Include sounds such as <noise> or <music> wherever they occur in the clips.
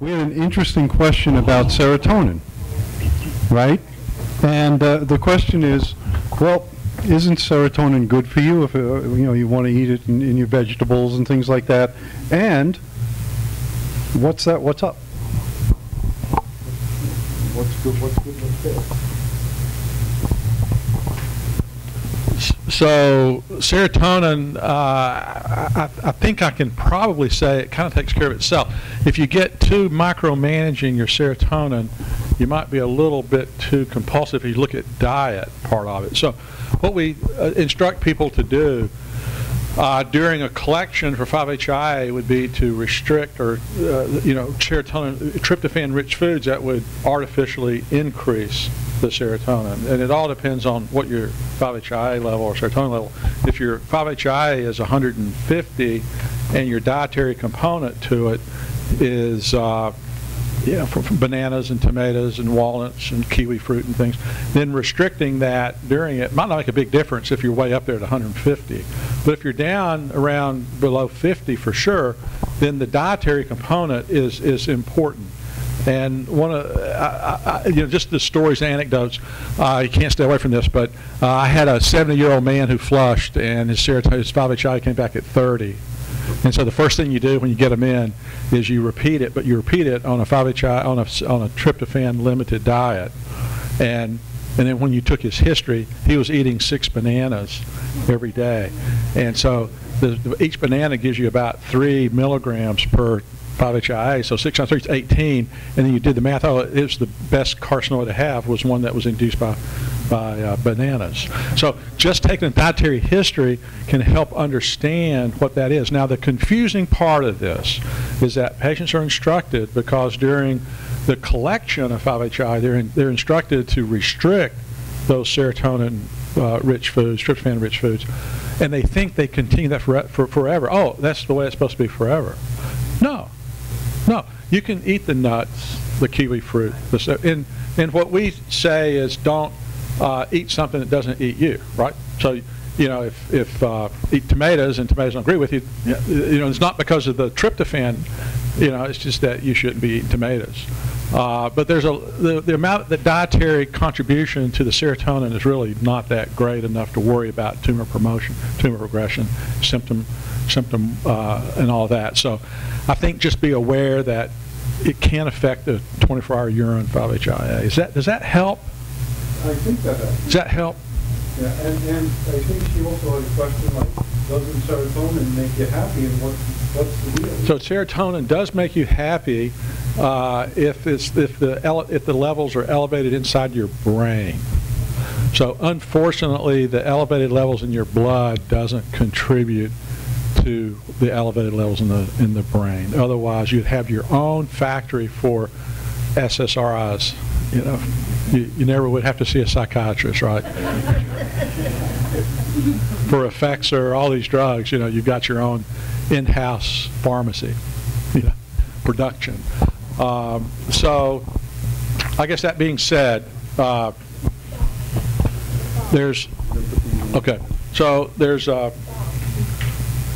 We had an interesting question about serotonin, right? And uh, the question is, well, isn't serotonin good for you if uh, you know you want to eat it in, in your vegetables and things like that? And what's that? What's up? What's good? What's good? What's bad? So serotonin, uh, I, I think I can probably say it kind of takes care of itself. If you get too micromanaging your serotonin, you might be a little bit too compulsive if you look at diet part of it. So what we uh, instruct people to do uh, during a collection for 5-HIA would be to restrict or, uh, you know, serotonin, tryptophan-rich foods that would artificially increase the serotonin. And it all depends on what your 5-HIA level or serotonin level. If your 5-HIA is 150 and your dietary component to it is uh, yeah, from, from bananas and tomatoes and walnuts and kiwi fruit and things, then restricting that during it might not make a big difference if you're way up there at 150. But if you're down around below 50 for sure, then the dietary component is, is important. And one of, I, I, you know, just the stories, anecdotes. Uh, you can't stay away from this, but uh, I had a 70-year-old man who flushed, and his serotonin, his 5-HI came back at 30. And so the first thing you do when you get them in is you repeat it, but you repeat it on a 5-HI on a on a tryptophan limited diet, and and then when you took his history, he was eating six bananas every day, and so the, each banana gives you about three milligrams per 5-HIA, so 6 on 3 is 18, and then you did the math, oh, it was the best carcinoid to have was one that was induced by, by uh, bananas. So just taking the dietary history can help understand what that is. Now the confusing part of this is that patients are instructed because during the collection of 5-HI, they're, in, they're instructed to restrict those serotonin uh, rich foods, tryptophan rich foods, and they think they continue that for, for forever. Oh, that's the way it's supposed to be forever. No, no, you can eat the nuts, the kiwi fruit. The, and, and what we say is don't uh, eat something that doesn't eat you, right? So, you know, if, if uh, eat tomatoes and tomatoes don't agree with you, you know, it's not because of the tryptophan, you know, it's just that you shouldn't be eating tomatoes. Uh, but there's a the, the amount the dietary contribution to the serotonin is really not that great enough to worry about tumor promotion, tumor progression, symptom symptom uh, and all that. So I think just be aware that it can affect the 24-hour urine 5-HIA. Is that does that help? I think that helps. Does that help? Yeah, and, and I think she also had a question like, doesn't serotonin make you happy, and what, what's the deal? So serotonin does make you happy uh, if it's if the if the levels are elevated inside your brain. So unfortunately, the elevated levels in your blood doesn't contribute to the elevated levels in the in the brain. Otherwise, you'd have your own factory for SSRIs. You know, you, you never would have to see a psychiatrist, right? for Effexor or all these drugs, you know, you've got your own in-house pharmacy, you know, production. Um, so, I guess that being said, uh, there's okay. So there's a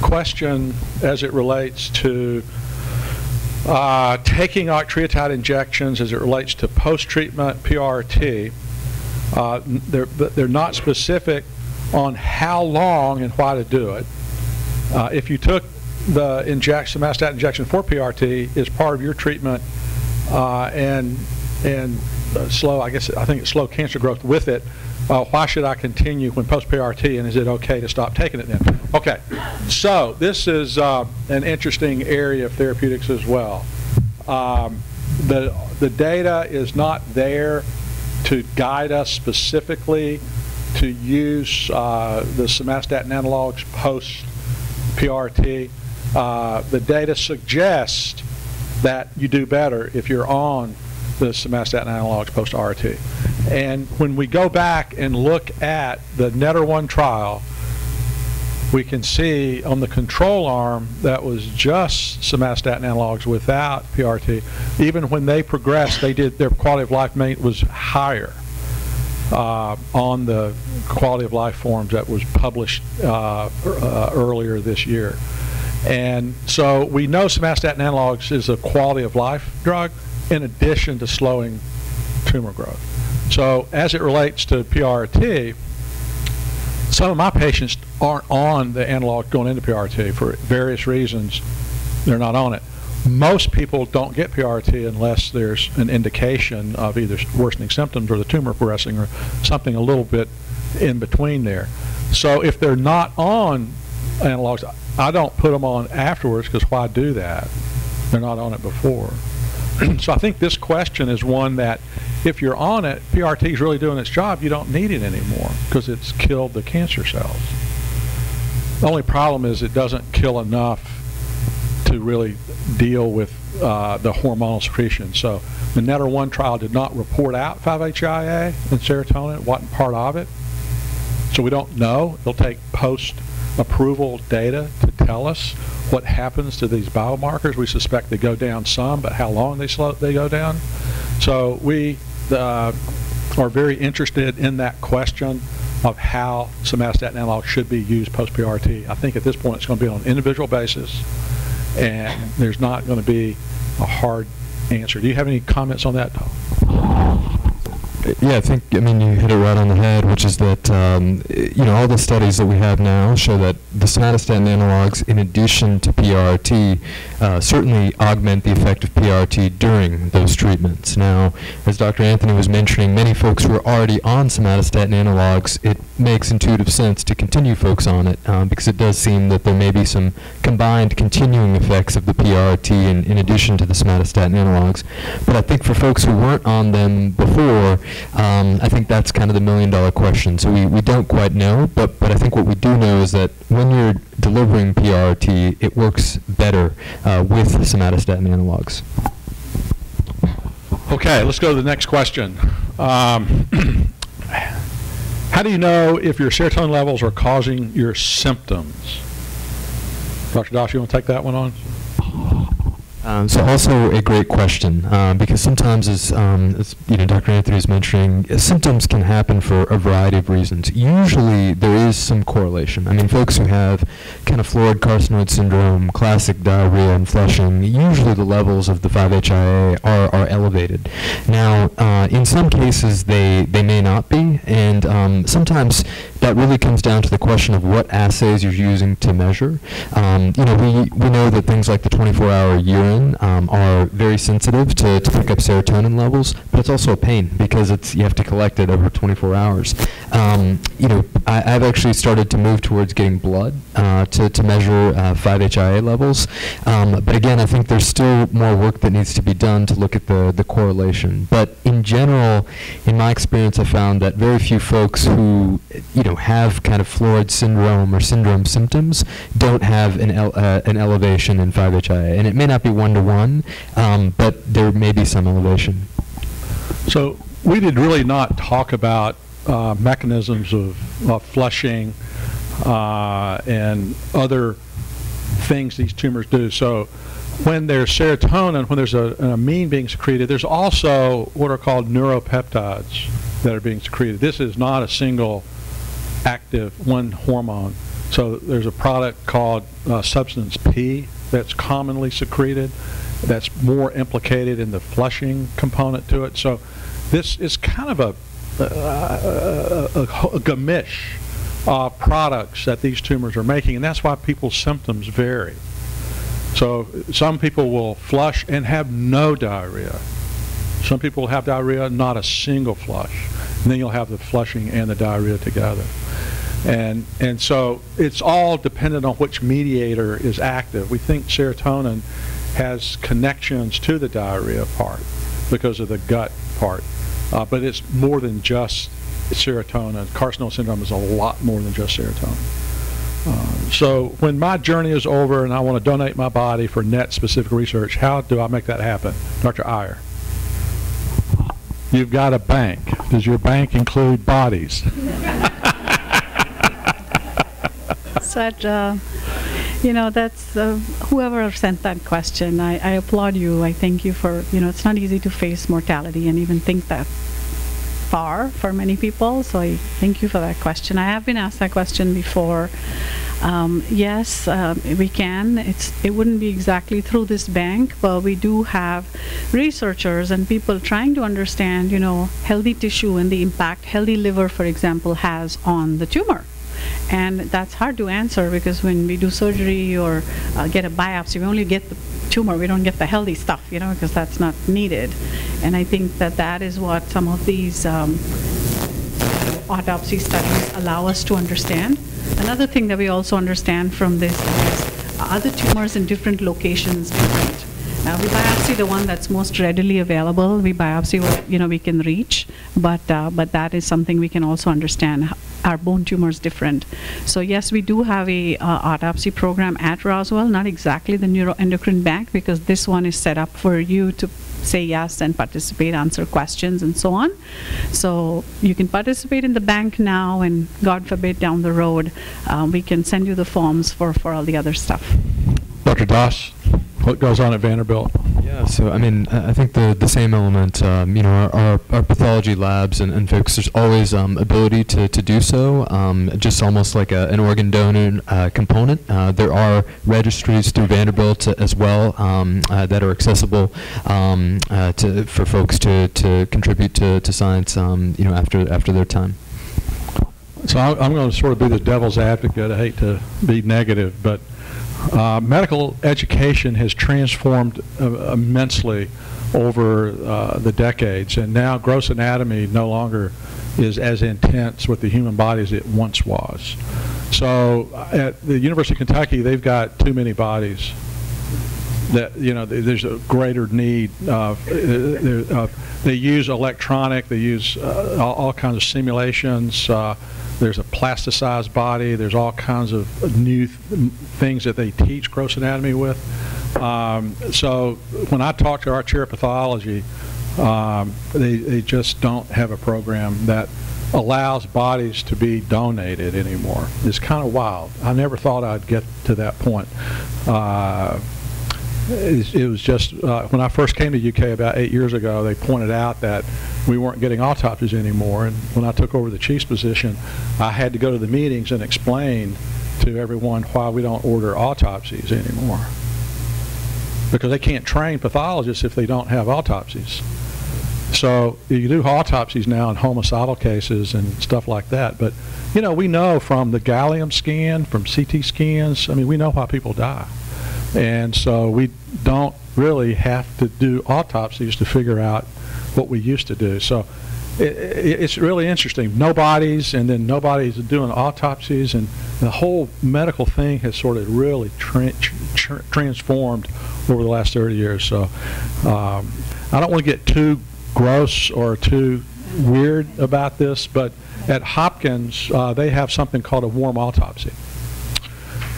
question as it relates to uh, taking octreotide injections as it relates to post-treatment PRT. Uh, they're, they're not specific on how long and why to do it. Uh, if you took the injection, somatostatin injection for PRT is part of your treatment uh, and and slow, I guess I think it's slow cancer growth with it, uh, why should I continue when post-PRT, and is it okay to stop taking it then? Okay, so this is uh, an interesting area of therapeutics as well. Um, the, the data is not there to guide us specifically to use uh, the somatostatin analogs post-PRT. Uh, the data suggests that you do better if you're on the somatostatin analogs post-RT. And when we go back and look at the NETTER-1 trial, we can see on the control arm that was just somatostatin analogs without PRT. Even when they progressed, they did their quality of life was higher uh, on the quality of life forms that was published uh, uh, earlier this year. And so we know somatostatin analogs is a quality of life drug in addition to slowing tumor growth. So as it relates to PRT, some of my patients aren't on the analog going into PRT for various reasons. They're not on it. Most people don't get PRT unless there's an indication of either worsening symptoms or the tumor progressing or something a little bit in between there. So if they're not on analogs, I don't put them on afterwards because why do that? They're not on it before. <clears throat> so I think this question is one that if you're on it, PRT is really doing its job, you don't need it anymore because it's killed the cancer cells. The only problem is it doesn't kill enough to really deal with uh, the hormonal secretion. So the NETTER-1 trial did not report out 5-HIA and serotonin. It wasn't part of it. So we don't know. It'll take post-approval data to tell us what happens to these biomarkers. We suspect they go down some, but how long they slow they go down. So we uh, are very interested in that question of how somatostatin analog should be used post-PRT. I think at this point it's going to be on an individual basis, and there's not going to be a hard answer. Do you have any comments on that, Tom? Yeah, I think, I mean, you hit it right on the head, which is that, um, you know, all the studies that we have now show that the somatostatin analogs, in addition to PRT, uh, certainly augment the effect of PRT during those treatments. Now, as Dr. Anthony was mentioning, many folks who are already on somatostatin analogs, it makes intuitive sense to continue folks on it um, because it does seem that there may be some combined continuing effects of the PRT in, in addition to the somatostatin analogs. But I think for folks who weren't on them before, um, I think that's kind of the million dollar question. So we, we don't quite know, but, but I think what we do know is that when you're delivering PRT, it works better uh, with somatostatin analogs. Okay, let's go to the next question. Um, <clears throat> how do you know if your serotonin levels are causing your symptoms? Dr. Das, you want to take that one on? Um, so also a great question um, because sometimes, as, um, as, you know, Dr. Anthony is mentioning, uh, symptoms can happen for a variety of reasons. Usually, there is some correlation. I mean, folks who have kind of florid carcinoid syndrome, classic diarrhea and flushing, usually the levels of the 5-HIA are, are elevated. Now, uh, in some cases, they they may not be, and um, sometimes that really comes down to the question of what assays you're using to measure. Um, you know, we we know that things like the 24-hour urine um, are very sensitive to, to pick up serotonin levels, but it's also a pain because it's you have to collect it over 24 hours. Um, you know, I, have actually started to move towards getting blood uh, to, to measure uh, 5-HIA levels, um, but again, I think there's still more work that needs to be done to look at the, the correlation. But in general, in my experience, I found that very few folks who, you know, have kind of florid syndrome or syndrome symptoms don't have an, uh, an elevation in 5-HIA, and it may not be one-to-one, um, but there may be some elevation. So we did really not talk about uh, mechanisms of, of flushing uh, and other things these tumors do. So when there's serotonin, when there's a, an amine being secreted, there's also what are called neuropeptides that are being secreted. This is not a single active one hormone. So there's a product called uh, substance P that's commonly secreted that's more implicated in the flushing component to it. So this is kind of a, a, a, a gamish of products that these tumors are making, and that's why people's symptoms vary. So some people will flush and have no diarrhea. Some people will have diarrhea, not a single flush. And then you'll have the flushing and the diarrhea together. And, and so it's all dependent on which mediator is active. We think serotonin has connections to the diarrhea part because of the gut part. Uh, but it's more than just serotonin. Carcinoid syndrome is a lot more than just serotonin. Uh, so when my journey is over and I want to donate my body for NET specific research, how do I make that happen? Dr. Iyer. You've got a bank. Does your bank include bodies? <laughs> Such, uh, you know, that's uh, whoever sent that question. I, I applaud you. I thank you for, you know, it's not easy to face mortality and even think that far for many people. So I thank you for that question. I have been asked that question before. Um, yes, um, we can. It's it wouldn't be exactly through this bank, but we do have researchers and people trying to understand, you know, healthy tissue and the impact healthy liver, for example, has on the tumor. And that's hard to answer because when we do surgery or uh, get a biopsy, we only get the tumor. We don't get the healthy stuff, you know, because that's not needed. And I think that that is what some of these um, autopsy studies allow us to understand. Another thing that we also understand from this is other tumors in different locations different? Now, we biopsy the one that's most readily available. We biopsy what, you know, we can reach, but, uh, but that is something we can also understand. Are bone tumors different? So yes, we do have a uh, autopsy program at Roswell, not exactly the neuroendocrine bank, because this one is set up for you to say yes and participate, answer questions, and so on. So you can participate in the bank now, and God forbid, down the road, uh, we can send you the forms for, for all the other stuff. Dr. Das, what goes on at Vanderbilt? Yeah, so I mean, I think the, the same element, um, you know, our, our, our pathology labs and, and folks, there's always um, ability to, to do so, um, just almost like a, an organ donor uh, component. Uh, there are registries through Vanderbilt as well um, uh, that are accessible um, uh, to, for folks to, to contribute to, to science, um, you know, after, after their time. So I- I'm going to sort of be the devil's advocate. I hate to be negative, but uh, medical education has transformed uh, immensely over uh, the decades, and now gross anatomy no longer is as intense with the human body as it once was. So uh, at the University of Kentucky, they've got too many bodies that you know th- there's a greater need. Uh, uh, they use electronic. They use all, all kinds of simulations. There's a plasticized body. There's all kinds of new th- things that they teach gross anatomy with. Um, so when I talk to our chair of pathology, um, they, they just don't have a program that allows bodies to be donated anymore. It's kind of wild. I never thought I'd get to that point. Uh, it was just, uh, when I first came to UK about eight years ago, they pointed out that we weren't getting autopsies anymore. And when I took over the chief's position, I had to go to the meetings and explain to everyone why we don't order autopsies anymore. Because they can't train pathologists if they don't have autopsies. So you do autopsies now in homicidal cases and stuff like that. But, you know, we know from the gallium scan, from CT scans, I mean, we know why people die. And so we don't really have to do autopsies to figure out what we used to do. So i i it's really interesting. Nobody's, and then nobody's doing autopsies, and the whole medical thing has sort of really tran- tr- transformed over the last 30 years. So um, I don't want to get too gross or too weird about this, but at Hopkins, uh, they have something called a warm autopsy.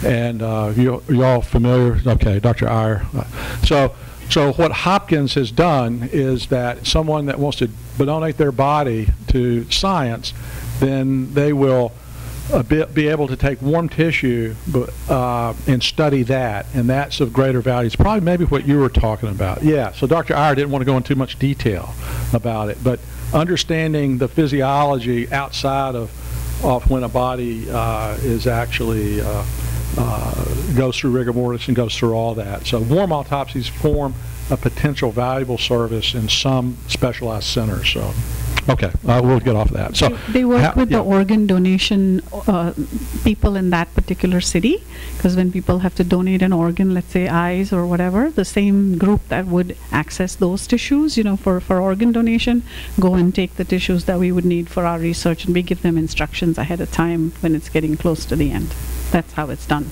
And uh, you, you all familiar? Okay, Dr. Iyer. Uh, So, so what Hopkins has done is that someone that wants to donate their body to science, then they will uh, be, be able to take warm tissue uh, and study that, and that's of greater value. It's probably maybe what you were talking about. Yeah, so Dr. Iyer didn't want to go into too much detail about it, but understanding the physiology outside of, of when a body uh, is actually uh, goes through rigor mortis and goes through all that. So warm autopsies form a potential valuable service in some specialized centers. So, okay, uh, we'll get off of that. So They work ha- with yeah. the organ donation uh, people in that particular city, because when people have to donate an organ, let's say eyes or whatever, the same group that would access those tissues, you know, for, for organ donation, go and take the tissues that we would need for our research, and we give them instructions ahead of time when it's getting close to the end. That's how it's done.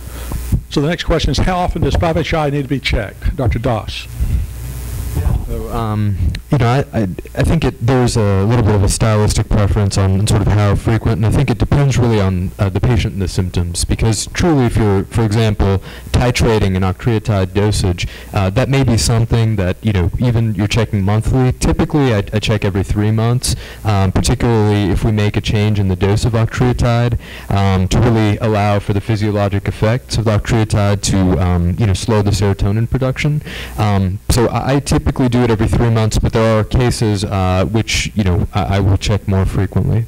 So the next question is, how often does 5HI need to be checked? Dr. Das? So, um, you know, I, I, I think it, there's a little bit of a stylistic preference on sort of how frequent, and I think it depends really on uh, the patient and the symptoms. Because truly, if you're, for example, titrating an octreotide dosage, uh, that may be something that you know even you're checking monthly. Typically, I, I check every three months, um, particularly if we make a change in the dose of octreotide um, to really allow for the physiologic effects of octreotide to um, you know slow the serotonin production. Um, so I, I typically do it every three months, but there are cases uh, which you know I, I will check more frequently.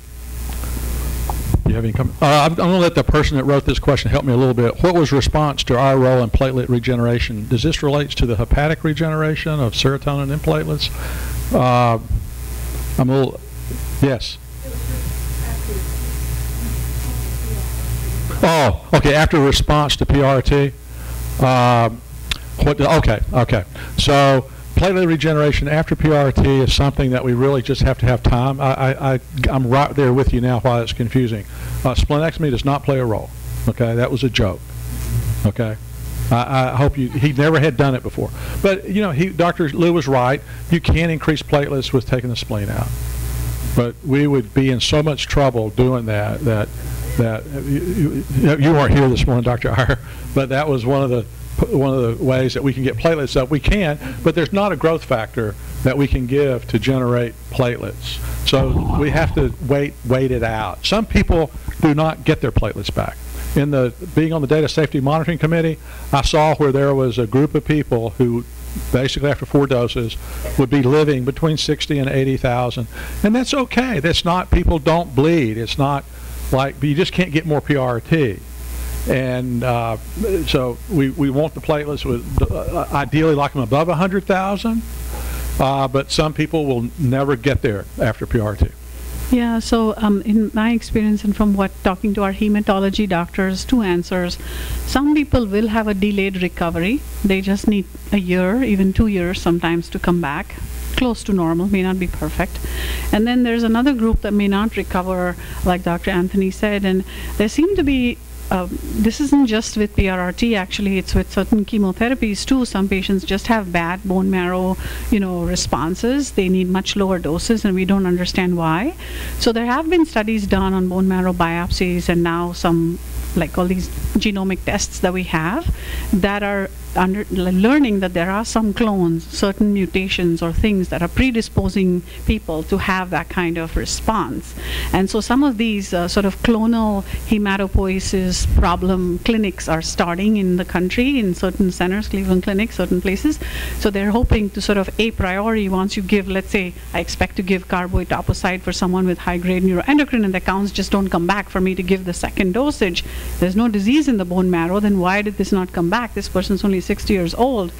You have any? Uh, I'm, I'm going to let the person that wrote this question help me a little bit. What was response to our role in platelet regeneration? Does this relate to the hepatic regeneration of serotonin and platelets? Uh, I'm a little, yes. Oh, okay, after response to PRT? Um, what, okay, okay. So platelet regeneration after PRT is something that we really just have to have time. I, I'm right there with you now why it's confusing. Uh, splenectomy does not play a role, okay? That was a joke, okay? I, I hope you, he never had done it before. But, you know, he, Dr. Lou was right. You can increase platelets with taking the spleen out. But we would be in so much trouble doing that that that you, you, you weren't here this morning, Dr. Iyer, but that was one of the one of the ways that we can get platelets up. We can, but there's not a growth factor that we can give to generate platelets. So we have to wait wait it out. Some people do not get their platelets back. In the being on the data safety monitoring committee, I saw where there was a group of people who basically after four doses would be living between 60 and 80,000 and that's okay that's not people don't bleed it's not like you just can't get more PRT and uh, so we, we want the platelets with uh, ideally like them above 100,000 uh, but some people will never get there after PRT Yeah, so um, in my experience and from what talking to our hematology doctors, two answers. Some people will have a delayed recovery. They just need a year, even two years sometimes to come back. Close to normal, may not be perfect. And then there's another group that may not recover, like Dr. Anthony said. And there seem to be um, this isn't just with PRRT actually it's with certain chemotherapies too. Some patients just have bad bone marrow you know responses. They need much lower doses and we don't understand why. So there have been studies done on bone marrow biopsies and now some like all these genomic tests that we have that are under learning that there are some clones, certain mutations or things that are predisposing people to have that kind of response. And so some of these uh, sort of clonal hematopoiesis problem clinics are starting in the country in certain centers, Cleveland Clinic, certain places. So they're hoping to sort of a priori, once you give, let's say, I expect to give carboetoposide for someone with high-grade neuroendocrine and the counts just don't come back for me to give the second dosage. There's no disease in the bone marrow, then why did this not come back? This person's only 60 years old.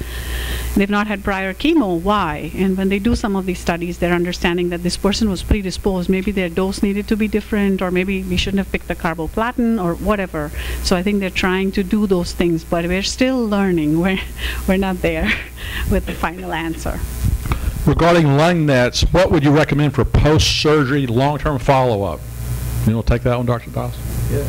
They've not had prior chemo. Why? And when they do some of these studies, they're understanding that this person was predisposed. Maybe their dose needed to be different, or maybe we shouldn't have picked the carboplatin, or whatever. So I think they're trying to do those things, but we're still learning. <laughs> We're, we're not there <laughs> with the final answer. Regarding lung nets, what would you recommend for post-surgery long-term follow-up? You want to take that one, Dr. Das? Yeah,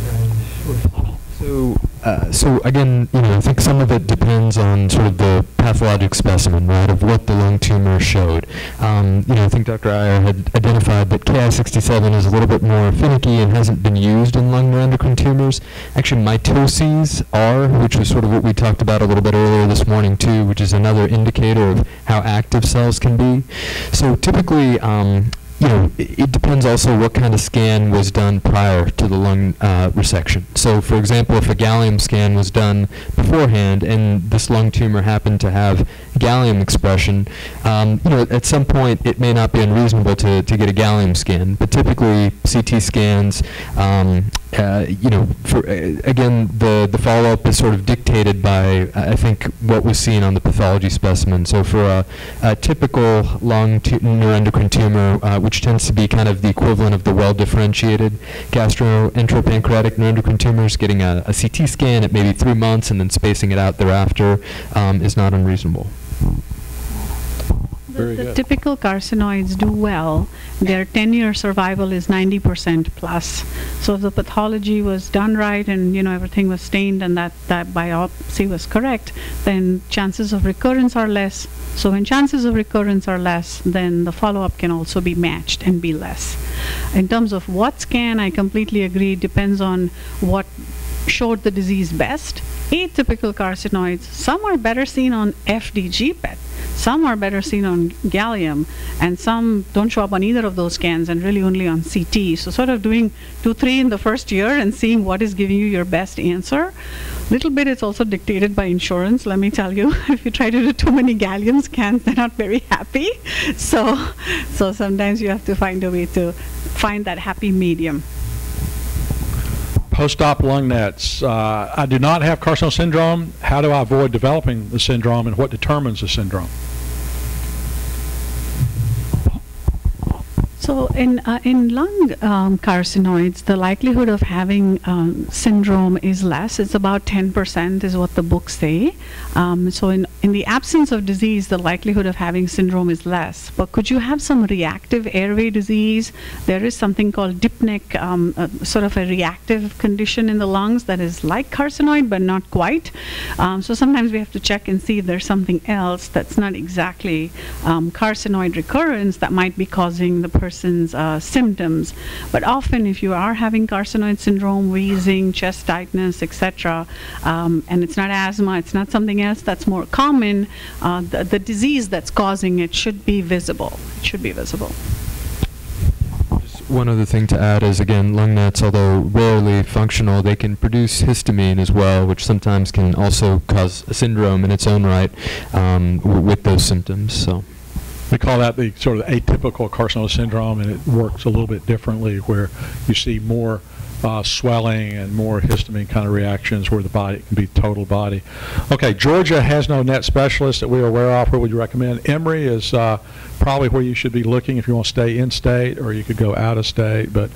sure. So, uh, so again, you know, I think some of it depends on sort of the pathologic specimen, right, of what the lung tumor showed. Um, you know, I think Dr. Iyer had identified that Ki67 is a little bit more finicky and hasn't been used in lung neuroendocrine tumors. Actually, mitoses are, which was sort of what we talked about a little bit earlier this morning too, which is another indicator of how active cells can be. So typically, um, you know, it, depends also what kind of scan was done prior to the lung uh, resection. So, for example, if a gallium scan was done beforehand and this lung tumor happened to have gallium expression, um, you know, at some point it may not be unreasonable to, to get a gallium scan. But typically, CT scans, um, uh, you know, for, uh, again, the, the follow-up is sort of dictated by, I think, what was seen on the pathology specimen. So for a, a typical lung neuroendocrine tumor, uh, which tends to be kind of the equivalent of the well-differentiated gastroenteropancreatic neuroendocrine tumors, getting a, a, CT scan at maybe three months and then spacing it out thereafter um, is not unreasonable. The, the typical carcinoids do well. Their 10-year survival is 90% plus. So if the pathology was done right and you know everything was stained and that, that biopsy was correct, then chances of recurrence are less. So when chances of recurrence are less, then the follow-up can also be matched and be less. In terms of what scan, I completely agree. It depends on what showed the disease best. Atypical carcinoids, some are better seen on FDG PET, some are better seen on gallium, and some don't show up on either of those scans and really only on CT. So sort of doing two, three in the first year and seeing what is giving you your best answer. Little bit it's also dictated by insurance, let me tell you. <laughs> if you try to do too many gallium scans, they're not very happy. <laughs> So, so sometimes you have to find a way to find that happy medium. Post-op lung nets. Uh, I do not have carcinoid syndrome. How do I avoid developing the syndrome, and what determines the syndrome? So in uh, in lung um, carcinoids, the likelihood of having um, syndrome is less. It's about 10% is what the books say. Um, so in in the absence of disease, the likelihood of having syndrome is less. But could you have some reactive airway disease? There is something called DIPNECH, um, uh, sort of a reactive condition in the lungs that is like carcinoid but not quite. Um, so sometimes we have to check and see if there's something else that's not exactly um, carcinoid recurrence that might be causing the person's uh, symptoms. But often, if you are having carcinoid syndrome, wheezing, chest tightness, etc., um, and it's not asthma, it's not something else that's more common, uh, the, the disease that's causing it should be visible. It should be visible. One other thing to add is, again, lung nets, although rarely functional, they can produce histamine as well, which sometimes can also cause a syndrome in its own right um, with those symptoms. So. We call that the sort of atypical carcinoid syndrome, and it works a little bit differently, where you see more uh, swelling and more histamine kind of reactions, where the body can be total body. Okay, Georgia has no net specialist that we're aware of. What would you recommend? Emory is uh, probably where you should be looking if you want to stay in state, or you could go out of state. But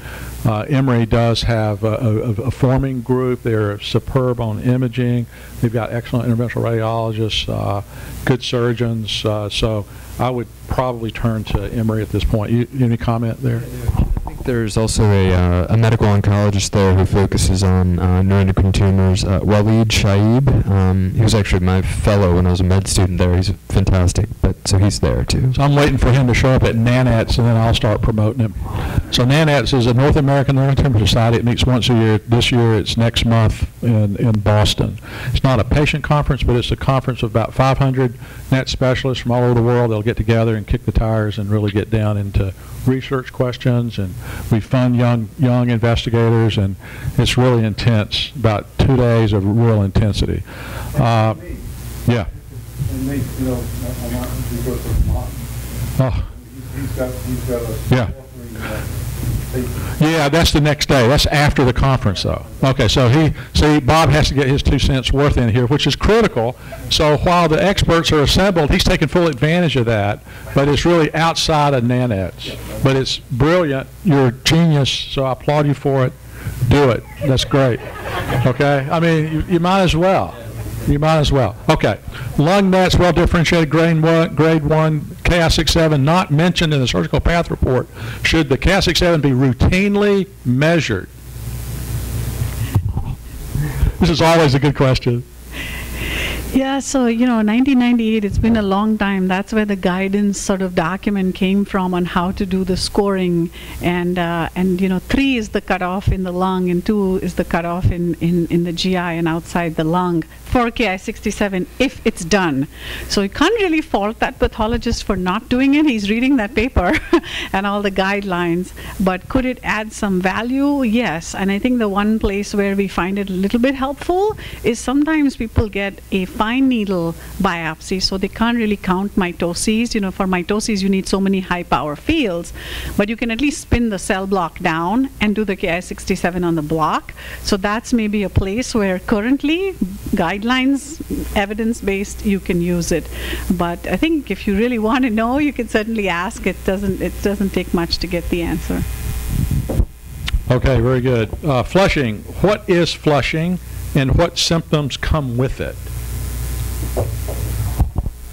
uh, Emory does have a, a, a forming group. They're superb on imaging. They've got excellent interventional radiologists, uh, good surgeons. Uh, so I would probably turn to Emory at this point. You, any comment there? There's also a, uh, a medical oncologist there who focuses on uh, neuroendocrine tumors, uh, Waleed Shaib. Um, he was actually my fellow when I was a med student there. He's fantastic, but so he's there too. So I'm waiting for him to show up at NANETS, and then I'll start promoting him. So NANETS is a North American Neuroendocrine Society. It meets once a year. This year, it's next month in, in Boston. It's not a patient conference, but it's a conference of about 500 net specialists from all over the world. They'll get together and kick the tires and really get down into research questions. And we fund young young investigators, and it's really intense. About two days of real intensity. Uh, yeah. And they, you know, I'm not, we go to Vermont. Oh. He's got, he's got a. Yeah. Yeah, that's the next day. That's after the conference, though. Okay, so he, see, Bob has to get his two cents worth in here, which is critical. So while the experts are assembled, he's taking full advantage of that, but it's really outside of NANETS. But it's brilliant. You're a genius, so I applaud you for it. Do it. That's great. Okay? I mean, you, you might as well. You might as well. Okay. Lung nets, well differentiated, grade one, grade one, KI67, not mentioned in the surgical path report. Should the KI67 be routinely measured? This is always a good question. Yeah, so you know, 1998, it's been a long time. That's where the guidance sort of document came from on how to do the scoring. And, uh, and you know, three is the cutoff in the lung, and two is the cutoff in, in, in the GI and outside the lung for KI67 if it's done. So you can't really fault that pathologist for not doing it. He's reading that paper <laughs> and all the guidelines. But could it add some value? Yes. And I think the one place where we find it a little bit helpful is sometimes people get a fine needle biopsy, so they can't really count mitoses. You know, for mitoses, you need so many high power fields, but you can at least spin the cell block down and do the Ki67 on the block. So that's maybe a place where currently guidelines, evidence based, you can use it. But I think if you really <laughs> want to know, you can certainly ask. It doesn't. It doesn't take much to get the answer. Okay, very good. Uh, flushing. What is flushing, and what symptoms come with it?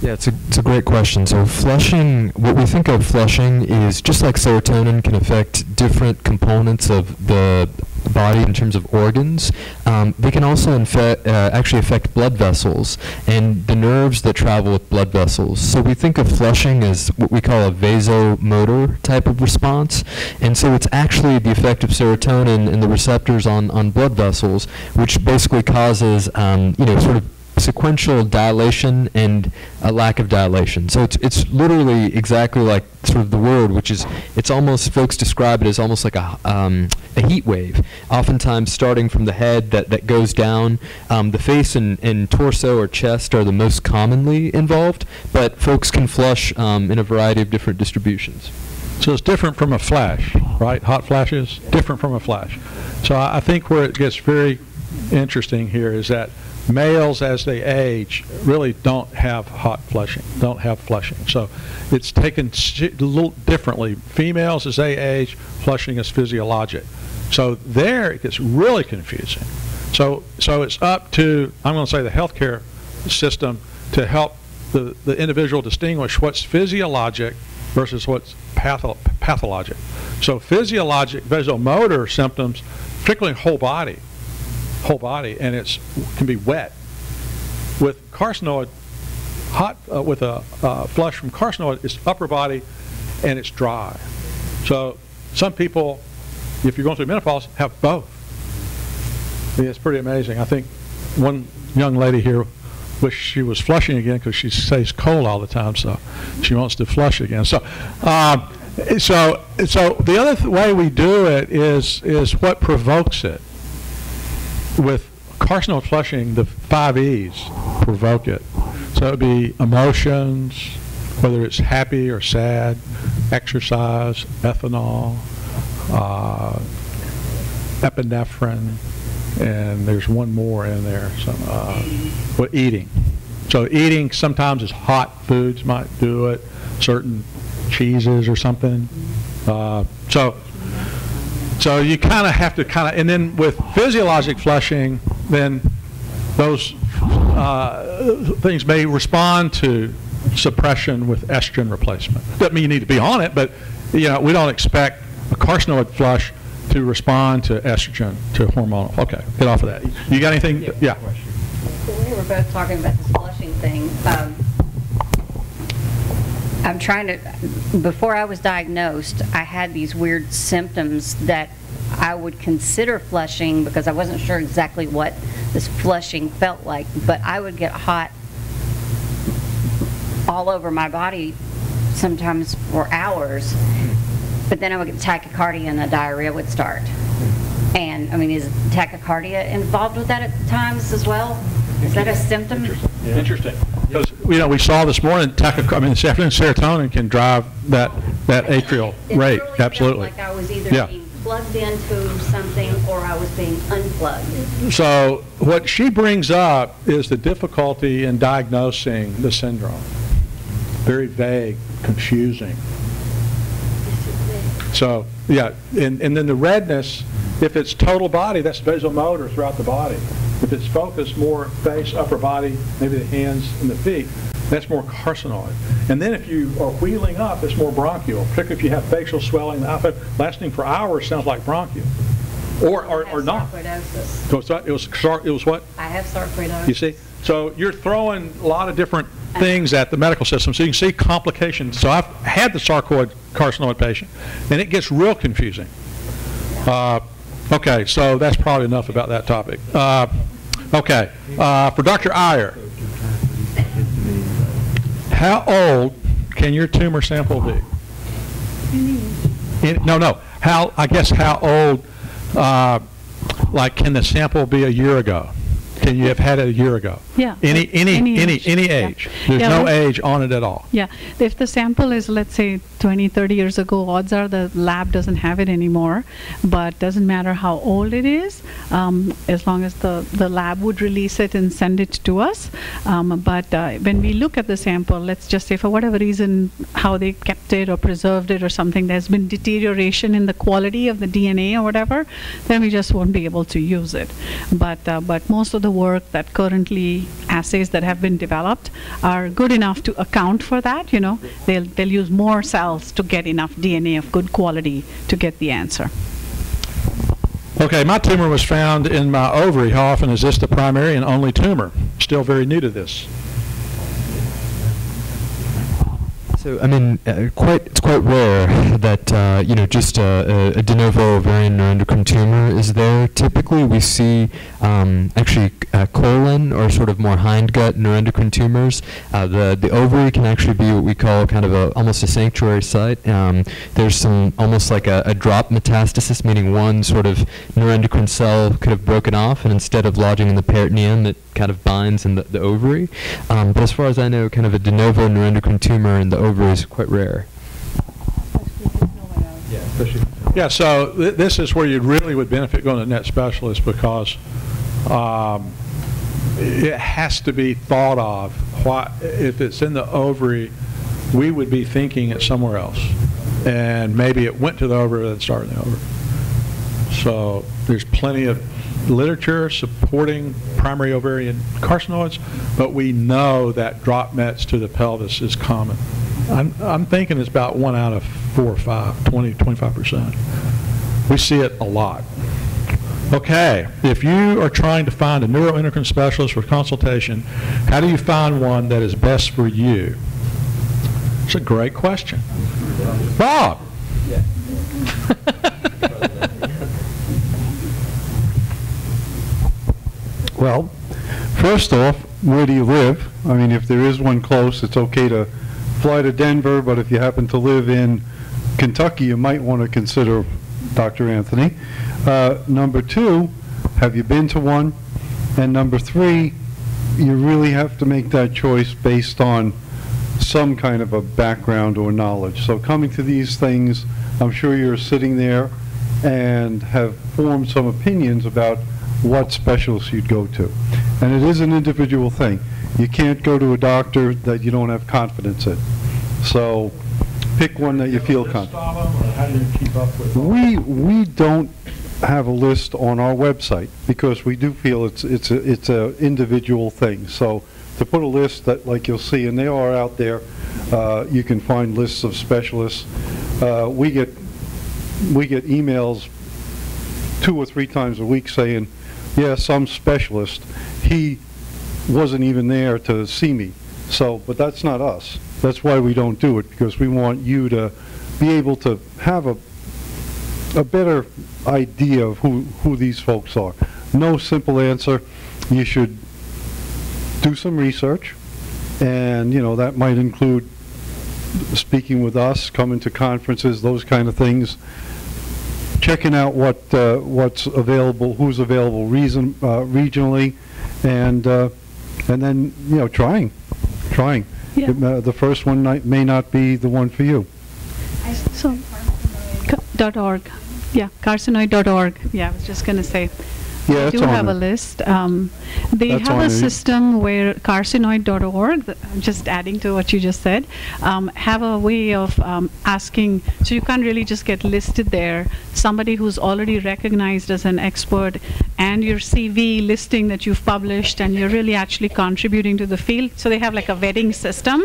Yeah, it's a, it's a great question. So flushing, what we think of flushing is just like serotonin can affect different components of the body in terms of organs, um, they can also uh, actually affect blood vessels and the nerves that travel with blood vessels. So we think of flushing as what we call a vasomotor type of response. And so it's actually the effect of serotonin and the receptors on, on blood vessels, which basically causes, um, you know, sort of sequential dilation and a lack of dilation. So it's it's literally exactly like sort of the word, which is it's almost folks describe it as almost like a um, a heat wave. Oftentimes starting from the head that, that goes down. Um, the face and, and torso or chest are the most commonly involved, but folks can flush um, in a variety of different distributions. So it's different from a flash, right? Hot flashes, different from a flash. So I I think where it gets very interesting here is that males, as they age, really don't have hot flushing, don't have flushing. So it's taken a little differently. Females, as they age, flushing is physiologic. So there it gets really confusing. So, so it's up to, I'm going to say the healthcare system to help the, the individual distinguish what's physiologic versus what's patho- pathologic. So physiologic vasomotor symptoms, particularly whole body, whole body, and it can be wet. With carcinoid, hot uh, with a uh, flush from carcinoid, it's upper body, and it's dry. So some people, if you're going through menopause, have both. Yeah, It's pretty amazing. I think one young lady here wish she was flushing again because she stays cold all the time, so she wants to flush again. So, um, so, so the other th- way we do it is is what provokes it. With carcinoid flushing, the five E's provoke it. So it would be emotions, whether it's happy or sad, exercise, ethanol, uh, epinephrine, and there's one more in there. So, uh, eating. So eating sometimes is hot foods might do it, certain cheeses or something. Uh, so, so you kind of have to kind of, and then with physiologic flushing, then those uh, things may respond to suppression with estrogen replacement. Doesn't mean you need to be on it, but you know we don't expect a carcinoid flush to respond to estrogen to hormonal. Okay, get off of that. You got anything? Yeah. We were both talking about this flushing thing. Um, I'm trying to, before I was diagnosed, I had these weird symptoms that I would consider flushing because I wasn't sure exactly what this flushing felt like, but I would get hot all over my body, sometimes for hours. But then I would get tachycardia and the diarrhea would start. And, I mean, is tachycardia involved with that at times as well? Is that a symptom? Interesting. Because, you know, we saw this morning, tachyc- I mean, this afternoon, serotonin can drive that, that atrial It rate, really felt absolutely. like I was either Yeah. being plugged into something or I was being unplugged. So what she brings up is the difficulty in diagnosing the syndrome. Very vague, confusing. So, yeah, and, and then the redness, if it's total body, that's vasomotor throughout the body. If it's focused more face, upper body, maybe the hands and the feet, that's more carcinoid. And then if you are wheeling up, it's more bronchial, particularly if you have facial swelling, lasting for hours sounds like bronchial. Or, or, I or have not. sarcoidosis. So it was, it was what? I have sarcoidosis. You see? So you're throwing a lot of different things at the medical system, so you can see complications. So I've had the sarcoid carcinoid patient, and it gets real confusing. Uh, Okay, so that's probably enough about that topic. Uh, Okay, uh, for Dr. Iyer, how old can your tumor sample be? In- No, no, how, I guess how old, uh, like, can the sample be a year ago? Can you have had it a year ago? Yeah, Any, like any, any any, age, any yeah. There's Yeah, no age on it at all? Yeah, if the sample is, let's say, 20, 30 years ago, odds are the lab doesn't have it anymore. But doesn't matter how old it is, um, as long as the, the lab would release it and send it to us. Um, but uh, when we look at the sample, let's just say for whatever reason, how they kept it or preserved it or something, there's been deterioration in the quality of the DNA or whatever, then we just won't be able to use it. But uh, but most of the work that currently assays that have been developed are good enough to account for that. You know, they'll they'll use more cells to get enough DNA of good quality to get the answer. Okay, my tumor was found in my ovary. How often is this the primary and only tumor? Still very new to this. So, I mean, uh, quite it's quite rare that uh, you know just a, a, de novo ovarian neuroendocrine tumor is there. Typically, we see um, actually uh, colon or sort of more hindgut neuroendocrine tumors. Uh, the the ovary can actually be what we call kind of a almost a sanctuary site. Um, there's some almost like a, a drop metastasis, meaning one sort of neuroendocrine cell could have broken off, and instead of lodging in the peritoneum, it kind of binds in the, the ovary. Um, but as far as I know, kind of a de novo neuroendocrine tumor in the ovary is quite rare. Yeah, so th- this is where you really would benefit going to net specialist because um, it has to be thought of. Why, if it's in the ovary, we would be thinking it's somewhere else. And maybe it went to the ovary and started in the ovary. So there's plenty of literature supporting primary ovarian carcinoids, but we know that drop mets to the pelvis is common. I'm, I'm thinking it's about one out of four or five, 20, 25%. We see it a lot. Okay, if you are trying to find a neuroendocrine specialist for consultation, how do you find one that is best for you? It's a great question. Bob? <laughs> Well, first off, where do you live? I mean, if there is one close, it's okay to fly to Denver, but if you happen to live in Kentucky, you might want to consider Dr. Anthony. Uh, Number two, have you been to one? And number three, you really have to make that choice based on some kind of a background or knowledge. So coming to these things, I'm sure you're sitting there and have formed some opinions about what specialist you'd go to. And it is an individual thing. You can't go to a doctor that you don't have confidence in. So pick one that you feel confident. How do you keep up with We, we don't have a list on our website because we do feel it's, it's a, it's a individual thing. So to put a list that, like you'll see, and they are out there, uh, you can find lists of specialists. Uh, we get, we get emails two or three times a week saying, yeah, some specialist, he wasn't even there to see me. So, but that's not us. That's why we don't do it, because we want you to be able to have a, a better idea of who, who these folks are. No simple answer. You should do some research, and, you know, that might include speaking with us, coming to conferences, those kind of things, checking out what, uh, what's available, who's available reason, uh, regionally, and, uh, and then, you know, trying, trying. Yeah. It, The first one may not be the one for you. So, dot .org, yeah, carcinoid.org, yeah, I was just going to say. Yeah, I do have a list. Um, They That's have a system where carcinoid.org, just adding to what you just said, um, have a way of um, asking, so you can't really just get listed there, somebody who's already recognized as an expert and your CV listing that you've published and you're really actually contributing to the field. So they have like a vetting system.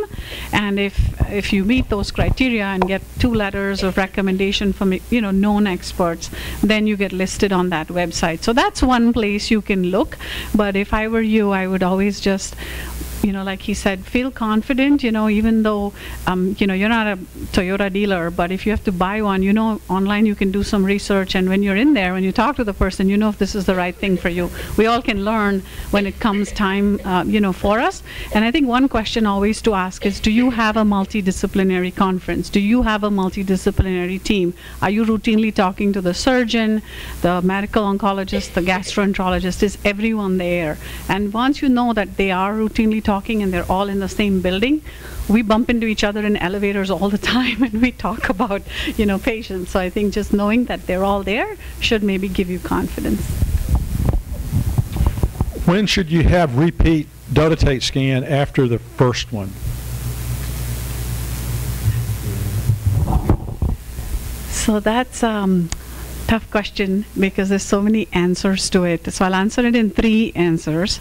And if, if you meet those criteria and get two letters of recommendation from, you know, known experts, then you get listed on that website. So that's one place you can look. But if I were you, I would always just you know, like he said, feel confident, you know, even though, um, you know, you're not a Toyota dealer, but if you have to buy one, you know, online you can do some research, and when you're in there, when you talk to the person, you know if this is the right thing for you. We all can learn when it comes time, uh, you know, for us. And I think one question always to ask is, do you have a multidisciplinary conference? Do you have a multidisciplinary team? Are you routinely talking to the surgeon, the medical oncologist, the gastroenterologist? Is everyone there? And once you know that they are routinely talking and they're all in the same building, we bump into each other in elevators all the <laughs> time and we talk about, you know, patients. So I think just knowing that they're all there should maybe give you confidence. When should you have repeat dotatate scan after the first one? So that's um, tough question because there's so many answers to it. So I'll answer it in three answers.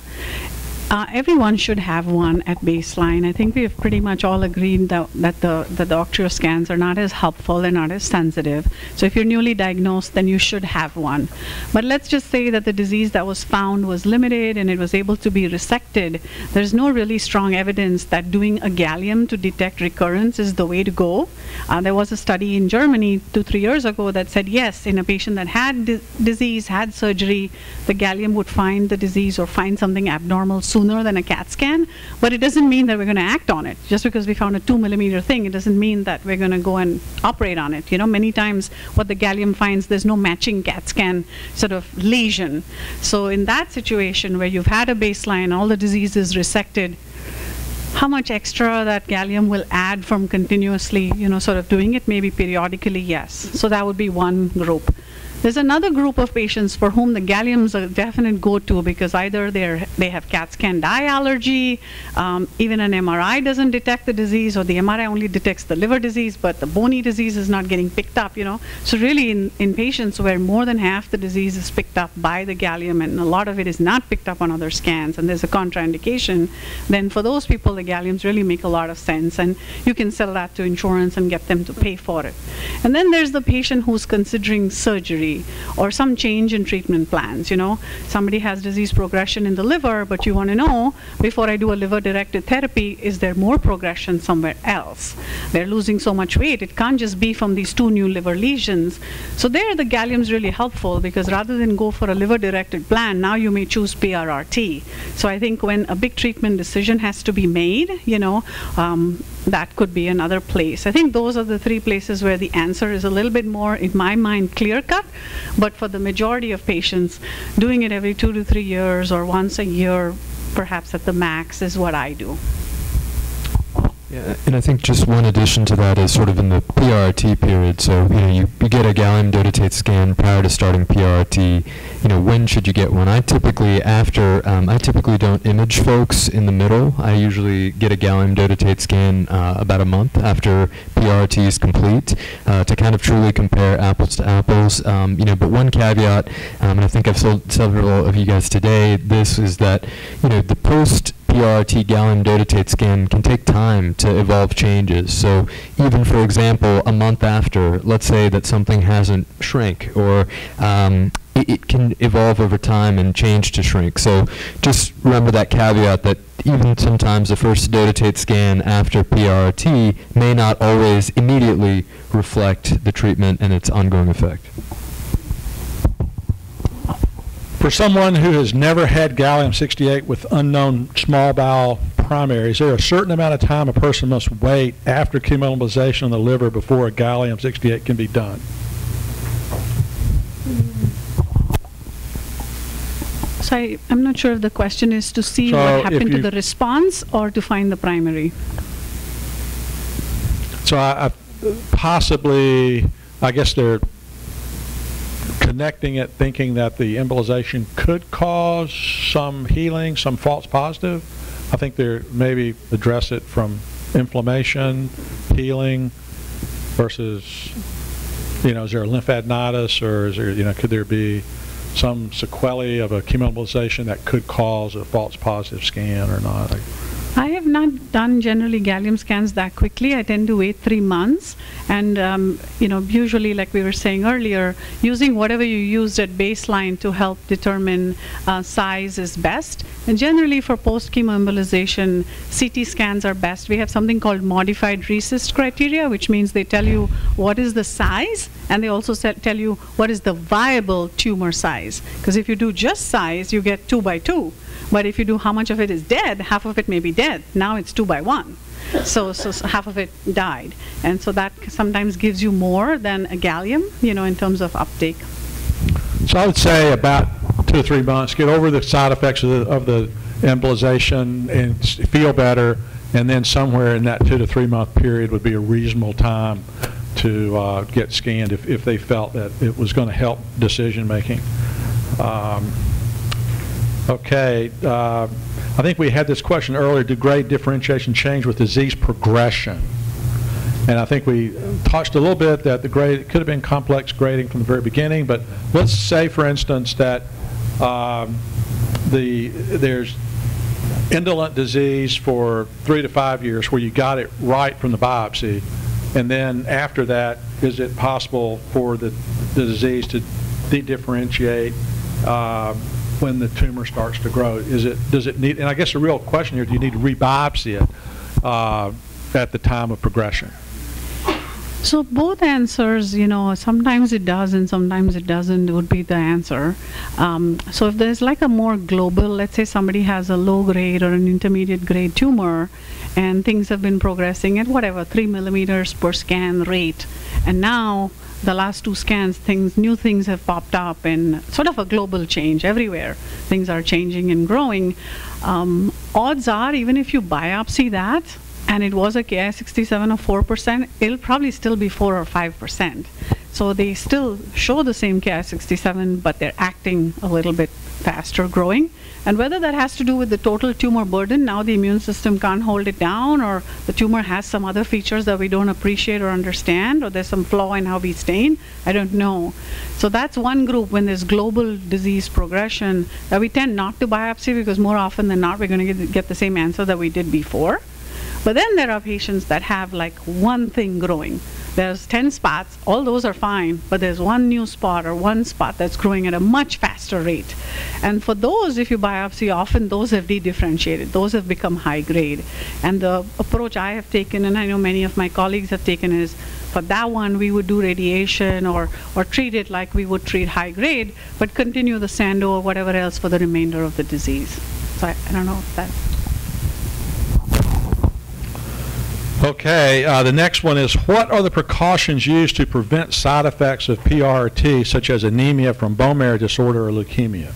Uh, everyone should have one at baseline. I think we've pretty much all agreed that, that the, the Octreoscans are not as helpful, they're not as sensitive. So if you're newly diagnosed, then you should have one. But let's just say that the disease that was found was limited and it was able to be resected. There's no really strong evidence that doing a gallium to detect recurrence is the way to go. Uh, there was a study in Germany two, three years ago that said yes, in a patient that had di- disease, had surgery, the gallium would find the disease or find something abnormal sooner than a CAT scan. But it doesn't mean that we're going to act on it. Just because we found a two millimeter thing, it doesn't mean that we're going to go and operate on it. You know, many times what the gallium finds, there's no matching CAT scan sort of lesion. So in that situation where you've had a baseline, all the disease is resected, how much extra that gallium will add from continuously, you know, sort of doing it, maybe periodically, yes. So that would be one group. There's another group of patients for whom the gallium's a definite go-to because either they're, they have CAT scan dye allergy, um, even an MRI doesn't detect the disease, or the MRI only detects the liver disease, but the bony disease is not getting picked up, you know. So really in, in patients where more than half the disease is picked up by the gallium and a lot of it is not picked up on other scans and there's a contraindication, then for those people the galliums really make a lot of sense and you can sell that to insurance and get them to pay for it. And then there's the patient who's considering or some change in treatment plans. You know, somebody has disease progression in the liver, but you want to know before I do a liver directed therapy, is there more progression somewhere else? They're losing so much weight, it can't just be from these two new liver lesions. So, there the gallium's really helpful because rather than go for a liver directed plan, now you may choose PRRT. So, I think when a big treatment decision has to be made, you know, um, that could be another place. I think those are the three places where the answer is a little bit more, in my mind, clear cut. But for the majority of patients, doing it every two to three years or once a year, perhaps at the max, is what I do. Yeah, and I think just one addition to that is sort of in the PRRT period. So, you know, you, you get a gallium dotatate scan prior to starting PRRT. You know, when should you get one? I typically, after, um, I typically don't image folks in the middle. I usually get a gallium dotatate scan uh, about a month after PRRT is complete uh, to kind of truly compare apples to apples. Um, you know, but one caveat, um, and I think I've told several of you guys today, this is that, you know, the post PRRT gallium dotatate scan can take time to evolve changes. So even, for example, a month after, let's say that something hasn't shrank or um, it, it, can evolve over time and change to shrink. So just remember that caveat that even sometimes the first dotatate scan after PRRT may not always immediately reflect the treatment and its ongoing effect. For someone who has never had gallium-68 with unknown small bowel primary, is there a certain amount of time a person must wait after chemoembolization in the liver before a gallium-68 can be done? Hmm. So I, am not sure if the question is to see So what happened to the response or to find the primary. So I, I possibly, I guess they're connecting it, thinking that the embolization could cause some healing, some false positive. I think they're maybe address it from inflammation, healing, versus, you know, is there a lymphadenitis or is there, you know, could there be some sequelae of a chemoembolization that could cause a false positive scan or not? I have not done generally gallium scans that quickly. I tend to wait three months, and um, you know, usually, like we were saying earlier, using whatever you used at baseline to help determine uh, size is best. And generally, for post chemoembolization, CT scans are best. We have something called modified RECIST criteria, which means they tell you what is the size, and they also tell you what is the viable tumor size. Because if you do just size, you get two by two. But if you do how much of it is dead, half of it may be dead. Now it's two by one. So, so, half of it died. And so that sometimes gives you more than a gallium, you know, in terms of uptake. So I would say about two to three months, get over the side effects of the, of the embolization and feel better, and then somewhere in that two to three month period would be a reasonable time to uh, get scanned if, if they felt that it was going to help decision making. Um, Okay, uh, I think we had this question earlier, do grade differentiation change with disease progression? And I think we touched a little bit that the grade, it could have been complex grading from the very beginning, but let's say, for instance, that um, the, there's indolent disease for three to five years where you got it right from the biopsy, and then after that, is it possible for the, the disease to de-differentiate uh, when the tumor starts to grow? Is it, does it need, and I guess the real question here, do you need to re-biopsy it uh, at the time of progression? So both answers, you know, sometimes it does and sometimes it doesn't would be the answer. Um, so if there's like a more global, let's say somebody has a low grade or an intermediate grade tumor and things have been progressing at whatever, three millimeters per scan rate, and now the last two scans, things, new things have popped up, and sort of a global change everywhere. Things are changing and growing. Um, odds are, even if you biopsy that, and it was a Ki67 of 4%, it'll probably still be 4 or 5%. So they still show the same Ki67, but they're acting a little bit faster growing. And whether that has to do with the total tumor burden, now the immune system can't hold it down, or the tumor has some other features that we don't appreciate or understand, or there's some flaw in how we stain, I don't know. So that's one group when there's global disease progression that we tend not to biopsy because more often than not we're going to get, get the same answer that we did before. But then there are patients that have like one thing growing. There's 10 spots, all those are fine, but there's one new spot or one spot that's growing at a much faster rate. And for those, if you biopsy often, those have de-differentiated. Those have become high grade. And the approach I have taken, and I know many of my colleagues have taken, is for that one, we would do radiation or, or treat it like we would treat high grade, but continue the Sando or whatever else for the remainder of the disease. So I, I don't know if that Okay, uh, the next one is what are the precautions used to prevent side effects of PRRT, such as anemia from bone marrow disorder or leukemia?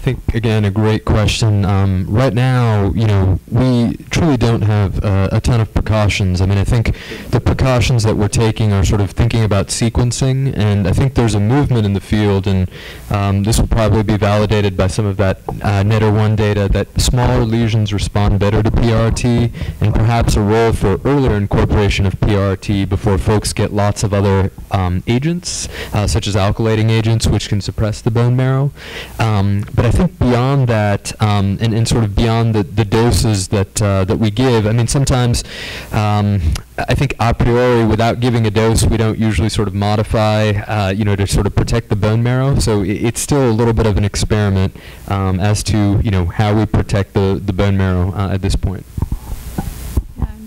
I think again a great question. Um, right now, you know, we truly don't have uh, a ton of precautions. I mean, I think the precautions that we're taking are sort of thinking about sequencing, and I think there's a movement in the field, and um, this will probably be validated by some of that uh, NETTER-1 data that smaller lesions respond better to PRRT, and perhaps a role for earlier incorporation of PRRT before folks get lots of other um, agents, uh, such as alkylating agents, which can suppress the bone marrow. Um, but I think beyond that, um, and, and sort of beyond the, the doses that uh, that we give, I mean, sometimes um, I think a priori, without giving a dose, we don't usually sort of modify, uh, you know, to sort of protect the bone marrow. So i it's still a little bit of an experiment um, as to, you know, how we protect the, the bone marrow uh, at this point.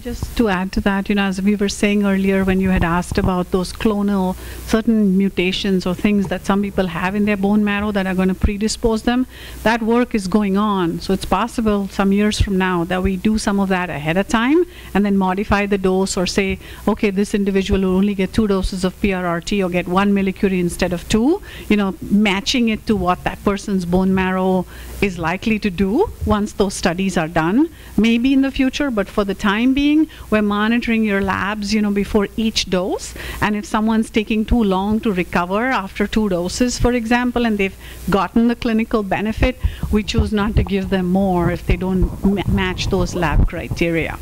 Just to add to that, you know, as we were saying earlier when you had asked about those clonal, certain mutations or things that some people have in their bone marrow that are going to predispose them, that work is going on. So it's possible some years from now that we do some of that ahead of time and then modify the dose or say, okay, this individual will only get two doses of PRRT or get one millicurie instead of two, you know, matching it to what that person's bone marrow is likely to do once those studies are done, maybe in the future, but for the time being, we're monitoring your labs, you know, before each dose. And if someone's taking too long to recover after two doses, for example, and they've gotten the clinical benefit, we choose not to give them more if they don't match those lab criteria.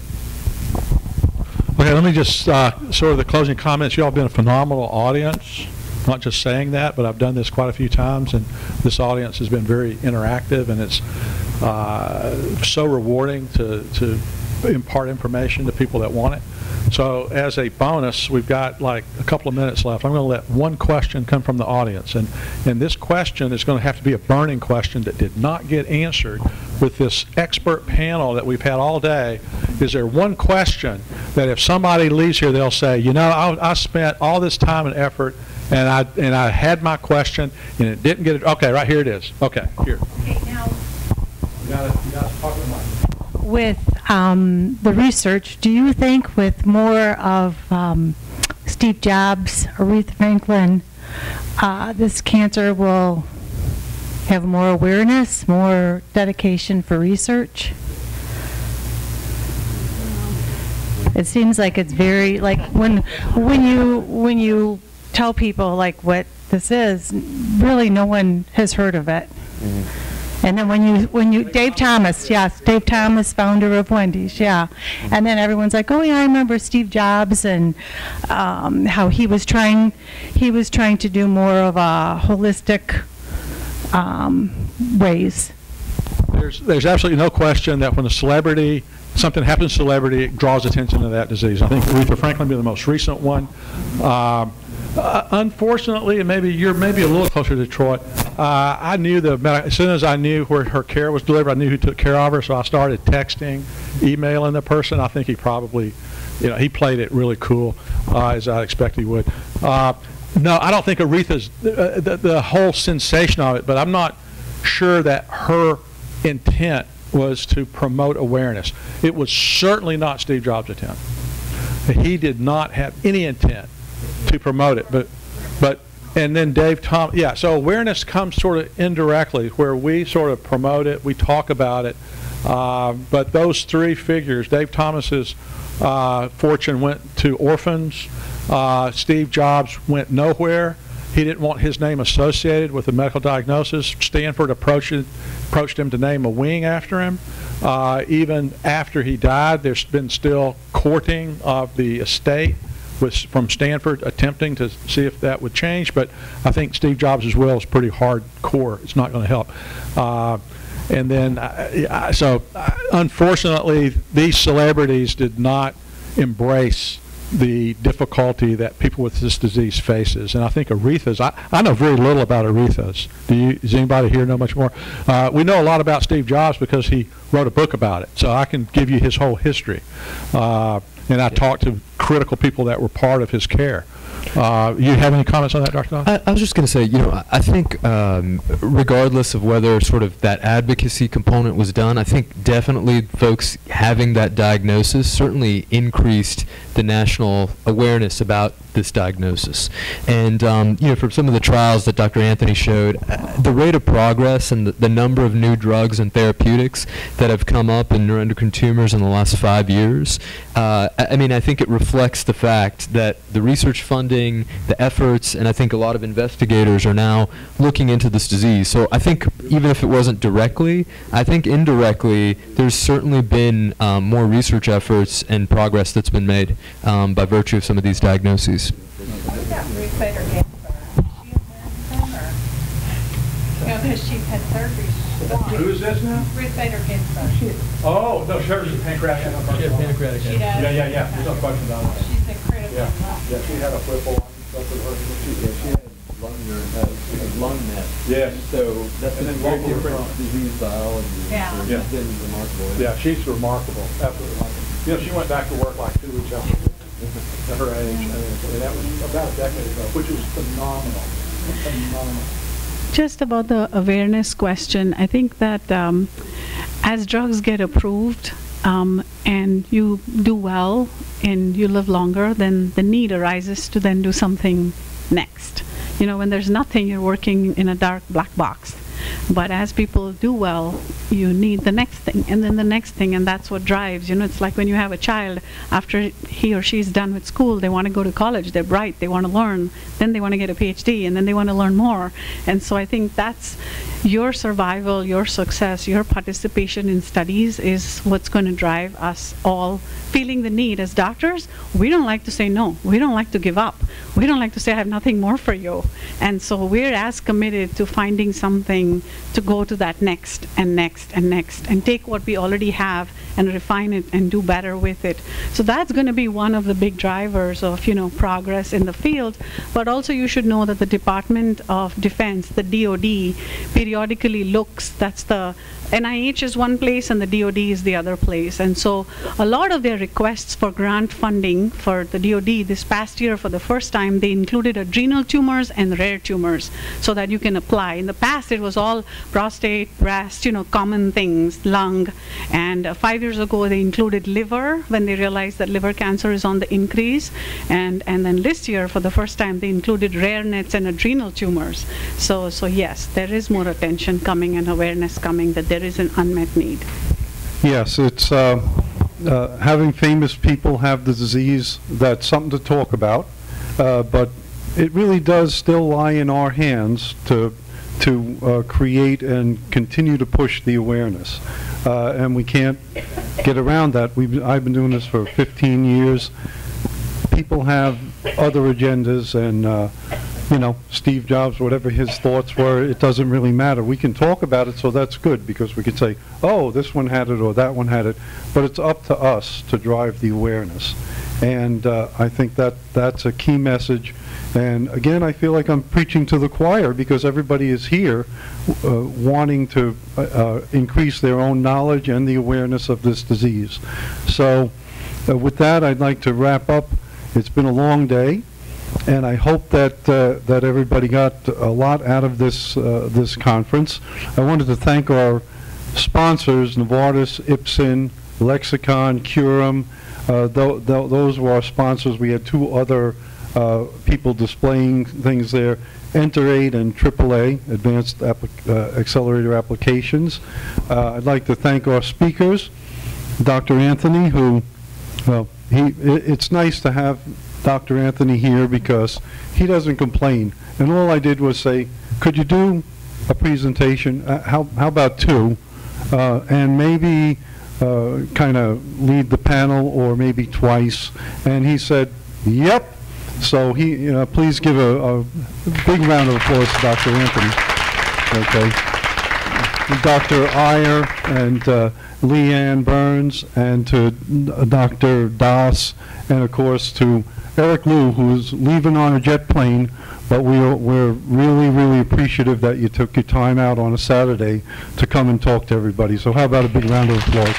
Okay, let me just uh, sort of the closing comments. You all have been a phenomenal audience. Not just saying that, but I've done this quite a few times, and this audience has been very interactive, and it's uh, so rewarding to, to impart information to people that want it. So as a bonus, we've got like a couple of minutes left. I'm going to let one question come from the audience. And, and this question is going to have to be a burning question that did not get answered with this expert panel that we've had all day. Is there one question that if somebody leaves here, they'll say, you know, I, I spent all this time and effort and I, and I had my question and it didn't get it. Okay, right here it is. Okay, here. Okay, now. You got to talk to the with um, the research, do you think with more of um, Steve Jobs, Aretha Franklin, uh, this cancer will have more awareness, more dedication for research? It seems like it's very like when when you when you tell people like what this is, really no one has heard of it. Mm -hmm. And then when you, when you, Dave Thomas, yes, Dave Thomas, founder of Wendy's, yeah. And then everyone's like, oh yeah, I remember Steve Jobs and um, how he was trying, he was trying to do more of a holistic um, ways. There's, there's absolutely no question that when a celebrity, something happens to celebrity, it draws attention to that disease. I think Aretha Franklin being the most recent one. Um, uh, unfortunately, and maybe you're maybe a little closer to Detroit. Uh, I knew the as soon as I knew where her care was delivered, I knew who took care of her. So I started texting, emailing the person. I think he probably, you know, he played it really cool, uh, as I expected he would. Uh, no, I don't think Aretha's uh, the, the whole sensation of it, but I'm not sure that her intent was to promote awareness. It was certainly not Steve Jobs' intent. he did not have any intent to promote it, but, but, and then Dave Tom, yeah, so awareness comes sort of indirectly, where we sort of promote it, we talk about it, uh, but those three figures, Dave Thomas's uh, fortune went to orphans, uh, Steve Jobs went nowhere, he didn't want his name associated with a medical diagnosis. Stanford approached, approached him to name a wing after him. Uh, even after he died, there's been still courting of the estate with, from Stanford attempting to see if that would change. But I think Steve Jobs' will is pretty hardcore. It's not going to help. Uh, and then, uh, so uh, unfortunately, these celebrities did not embrace the difficulty that people with this disease faces. And I think Aretha's, I, I know very little about Aretha's. Do you, does anybody here know much more? Uh, we know a lot about Steve Jobs because he wrote a book about it. So I can give you his whole history. Uh, and I talked to critical people that were part of his care. Uh, you have any comments on that, Dr. I, I was just going to say, you know, I- I think um, regardless of whether sort of that advocacy component was done, I think definitely folks having that diagnosis certainly increased the national awareness about this diagnosis. And, um, you know, from some of the trials that Dr. Anthony showed, uh, the rate of progress and the, the number of new drugs and therapeutics that have come up in neuroendocrine tumors in the last five years, uh, I, I mean, I think it reflects the fact that the research funding, the efforts, and I think a lot of investigators are now looking into this disease. So I think even if it wasn't directly, I think indirectly, there's certainly been um, more research efforts and progress that's been made um, by virtue of some of these diagnoses. What about Ruth Bader Ginsburg? Is she American or? You know, because she's had surgery. Who is this now? Ruth Bader Ginsburg. Oh, no, hers is pancreatic. She had pancreatic She does? Yeah, yeah, yeah, there's no question about it. She's incredible. Yeah, yeah, she had a whipple and stuff with her. She, yeah, she had lung, uh, she had lung net. Yes. So that's And a very different disease biology. Yeah. So Yeah. Remarkable. Yeah, she's remarkable, absolutely remarkable. You know, she went back to work like two weeks after at her age, and and that was about a decade ago, which was phenomenal, phenomenal. Just about the awareness question, I think that um, as drugs get approved um, and you do well and you live longer, then the need arises to then do something next. You know, when there's nothing, you're working in a dark black box. But as people do well, you need the next thing, and then the next thing, and that's what drives. You know, it's like when you have a child, after he or she's done with school, they want to go to college, they're bright, they want to learn, then they want to get a PhD, and then they want to learn more. And so I think that's your survival, your success, your participation in studies is what's going to drive us all feeling the need. As doctors, we don't like to say no, we don't like to give up, we don't like to say I have nothing more for you. And so we're as committed to finding something to go to that next and next and next and take what we already have and refine it and do better with it. So that's going to be one of the big drivers of, you know, progress in the field. But also you should know that the Department of Defense, the DoD, periodically looks, that's the NIH is one place and the DoD is the other place. And so a lot of their requests for grant funding for the DoD this past year for the first time, they included adrenal tumors and rare tumors so that you can apply. In the past, it was all prostate, breast, you know, common things, lung. And uh, five years ago, they included liver when they realized that liver cancer is on the increase. And, and then this year, for the first time, they included rare nets and adrenal tumors. So, so yes, there is more attention coming and awareness coming that there is an unmet need. Yes, it's, uh, uh, having famous people have the disease, that's something to talk about, uh, but it really does still lie in our hands to, to uh, create and continue to push the awareness. Uh, And we can't get around that. We've, I've been doing this for 15 years. People have other agendas and, uh, you know, Steve Jobs, whatever his thoughts were, it doesn't really matter. We can talk about it, so that's good, because we can say, oh, this one had it or that one had it, but it's up to us to drive the awareness. And uh, I think that that's a key message. And again, I feel like I'm preaching to the choir, because everybody is here uh, wanting to uh, uh, increase their own knowledge and the awareness of this disease. So uh, with that, I'd like to wrap up. It's been a long day. And I hope that, uh, that everybody got a lot out of this, uh, this conference. I wanted to thank our sponsors, Novartis, Ipsen, Lexicon, Curium, Uh, tho- tho- Those were our sponsors. We had two other uh, people displaying things there, Enter 8 and AAA, Advanced Applic- uh, Accelerator Applications. Uh, I'd like to thank our speakers, Dr. Anthony, who, well, he, i- it's nice to have Dr. Anthony here because he doesn't complain. And all I did was say, could you do a presentation? Uh, How, how about two? Uh, And maybe kind of lead the panel or maybe twice. And he said, yep. So he, you know, please give a, a big round of applause to Dr. Anthony. Okay. Dr. Iyer and uh, Leanne Burns and to uh, Dr. Das and of course to Eric Liu, who's leaving on a jet plane, but we're, we're really, really appreciative that you took your time out on a Saturday to come and talk to everybody. So how about a big round of applause?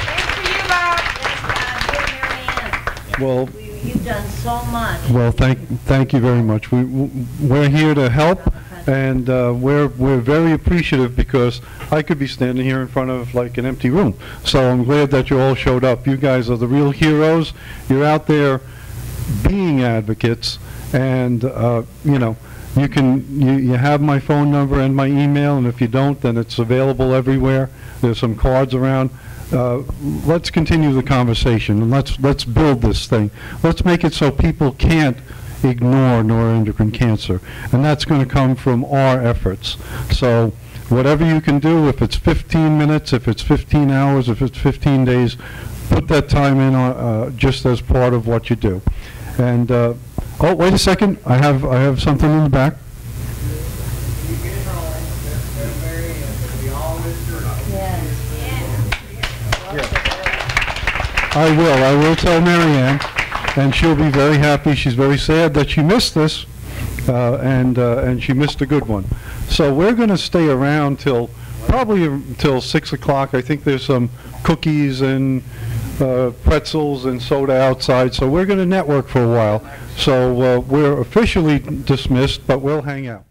Thanks for you, Bob. Thanks, dear Mary Ann. Well, You've done so much. well, thank, thank you very much. We, we're here to help and uh, we're, we're very appreciative because I could be standing here in front of like an empty room. So I'm glad that you all showed up. You guys are the real heroes. You're out there being advocates and, uh, you know, you can, you, you have my phone number and my email, and if you don't, then it's available everywhere. There's some cards around. Uh, let's continue the conversation, and let's, let's build this thing. Let's make it so people can't ignore neuroendocrine cancer, and that's going to come from our efforts. So whatever you can do, if it's 15 minutes, if it's 15 hours, if it's 15 days, put that time in uh, uh, just as part of what you do. And, uh, oh, wait a second, I have, I have something in the back. I will, I will tell Mary Ann, and she'll be very happy. She's very sad that she missed this, uh, and, uh, and she missed a good one. So we're going to stay around till, probably until 6 o'clock. I think there's some cookies and uh, pretzels and soda outside, so we're going to network for a while. So uh, we're officially dismissed, but we'll hang out.